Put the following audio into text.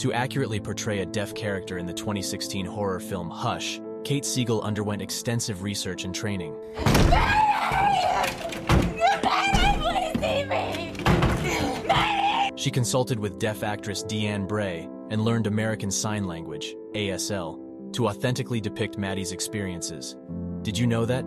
To accurately portray a deaf character in the 2016 horror film Hush, Kate Siegel underwent extensive research and training. She consulted with deaf actress Deanne Bray and learned American Sign Language, ASL, to authentically depict Maddie's experiences. Did you know that,